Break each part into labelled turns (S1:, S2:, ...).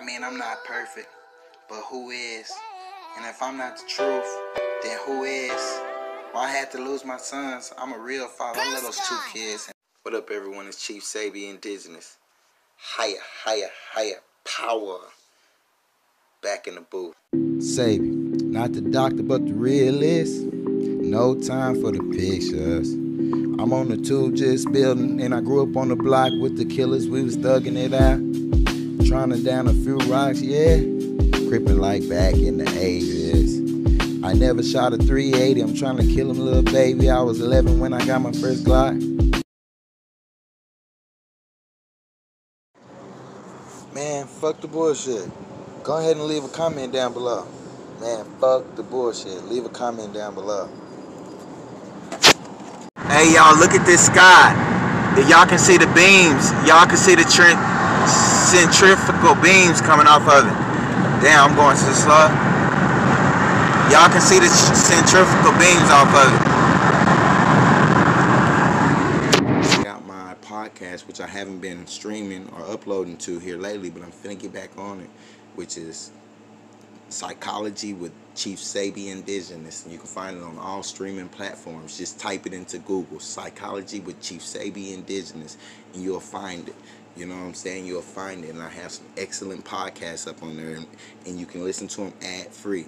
S1: I mean, I'm not perfect, but who is? And if I'm not the truth, then who is? Well, I had to lose my sons. I'm a real father. I love those two kids. What up, everyone? It's Chief Sabi Indigenous. Higher, higher, higher power. Back in the booth.
S2: Sabi, not the doctor, but the realist. No time for the pictures. I'm on the tube just building, and I grew up on the block with the killers. We was thugging it out, trying to down a few rocks, yeah. Crippin' like back in the 80s. I never shot a 380. I'm trying to kill him, little baby. I was 11 when I got my first Glock. Man, fuck the bullshit. Go ahead and leave a comment down below. Man, fuck the bullshit. Leave a comment down below.
S1: Hey y'all, look at this sky. Y'all can see the beams. Y'all can see the centrifugal beams coming off of it. Damn, I'm going too slow. Y'all can see the centrifugal beams off of
S2: it. Got my podcast, which I haven't been streaming or uploading to here lately, but I'm finna get back on it, which is Psychology with Chief Sabi Indigenous. And you can find it on all streaming platforms. Just type it into Google, Psychology with Chief Sabi Indigenous, and you'll find it. You know what I'm saying? You'll find it. And I have some excellent podcasts up on there, and, and you can listen to them ad free.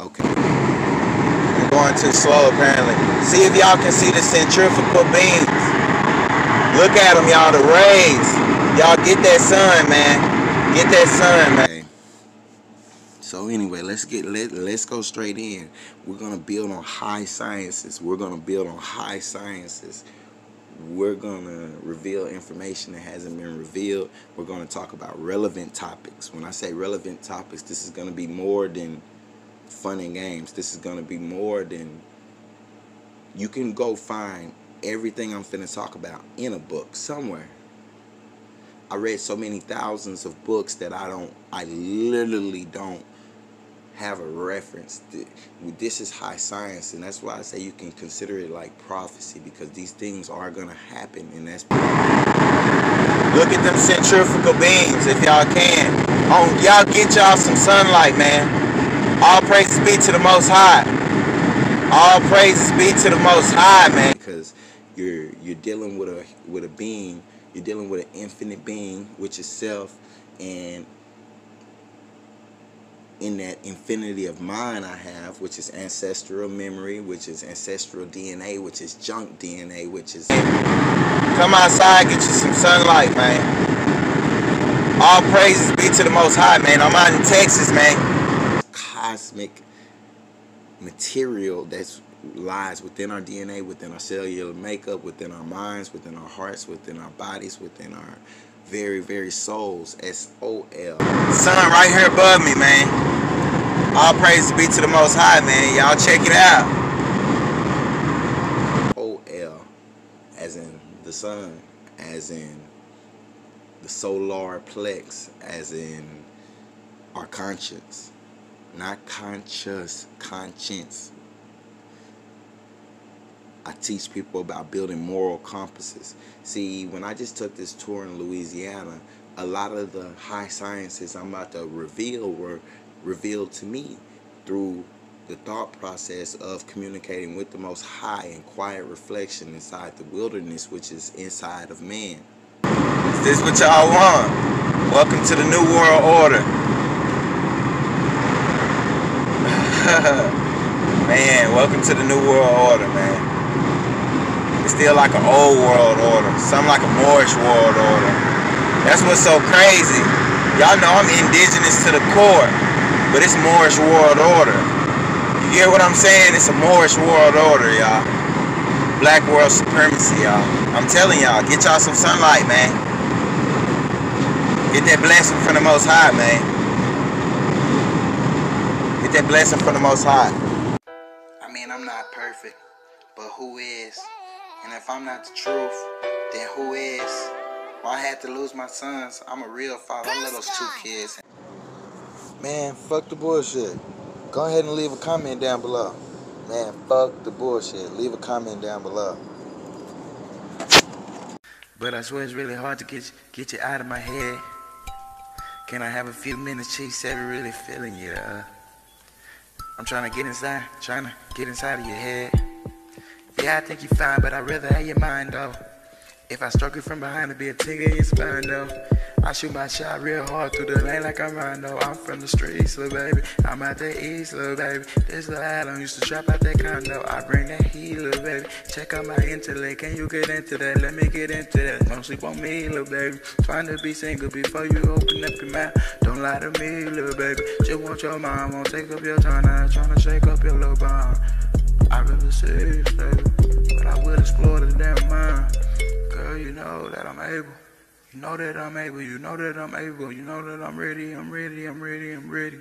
S2: Okay.
S1: I'm going too slow, apparently. See if y'all can see the centrifugal beams. Look at them, y'all, the rays. Y'all get that sun, man. Get that sun, man.
S2: So anyway, let's get let let's go straight in. We're gonna build on high sciences. We're gonna build on high sciences. We're gonna reveal information that hasn't been revealed. We're gonna talk about relevant topics. When I say relevant topics, this is gonna be more than fun and games. This is gonna be more than you can go find everything I'm finna talk about in a book somewhere. I read so many thousands of books that I don't, I literally don't have a reference. This is high science, and that's why I say you can consider it like prophecy because these things are gonna happen, and that's.
S1: Look at them centrifugal beams, if y'all can. Oh, y'all get y'all some sunlight, man. All praises be to the Most High. All praises be to the Most High, man.
S2: Because you're you're dealing with a with a being. You're dealing with an infinite being, which is self, and in that infinity of mind I have, which is ancestral memory, which is ancestral DNA, which is junk DNA, which is.
S1: Come outside, get you some sunlight, man. All praises be to the Most High, man. I'm out in Texas, man.
S2: Cosmic material that lies within our DNA, within our cellular makeup, within our minds, within our hearts, within our bodies, within our very, very souls. S-O-L.
S1: Sun right here above me, man. All praise be to the Most High, man. Y'all check it out.
S2: O-L, as in the sun, as in the solar plex, as in our conscience. Not conscious, conscience. I teach people about building moral compasses. See, when I just took this tour in Louisiana, a lot of the high sciences I'm about to reveal were revealed to me through the thought process of communicating with the Most High and quiet reflection inside the wilderness, which is inside of man.
S1: Is this what y'all want? Welcome to the New World Order. man, welcome to the New World Order, man. It's still like an old world order. Something like a Moorish world order. That's what's so crazy. Y'all know I'm indigenous to the core, but it's Moorish world order. You get what I'm saying? It's a Moorish world order, y'all. Black world supremacy, y'all. I'm telling y'all, get y'all some sunlight, man. Get that blessing from the Most High, man. Get that blessing from the Most High.
S2: I mean, I'm not perfect, but who is? And if I'm not the truth, then who is? Well, I had to lose my sons. I'm a real father. I love those two kids. Man, fuck the bullshit. Go ahead and leave a comment down below. Man, fuck the bullshit. Leave a comment down below.
S1: But I swear it's really hard to get get you out of my head.
S2: Can I have a few minutes? She said, really feeling you. Uh, I'm trying to get inside, trying to get inside of your head. Yeah, I think you're fine, but I'd rather have your mind though. If I struck you from behind, it'd be a tingle in your spine though. I shoot my shot real hard through the lane like I'm Rondo. I'm from the streets, little baby. I'm out the east, little baby. This little Adam used to trap out that condo. I bring that heat, little baby. Check out my intellect. Can you get into that? Let me get into that. Don't sleep on me, little baby. Trying to be single before you open up your mouth. Don't lie to me, little baby. Just want your mind. Won't take up your time. Now trying to shake up your little bond. I really serious, baby. But I will explore the damn mind. Girl, you know that I'm able. You know that I'm able. You know that I'm able. You know that I'm ready. I'm ready. I'm ready. I'm ready.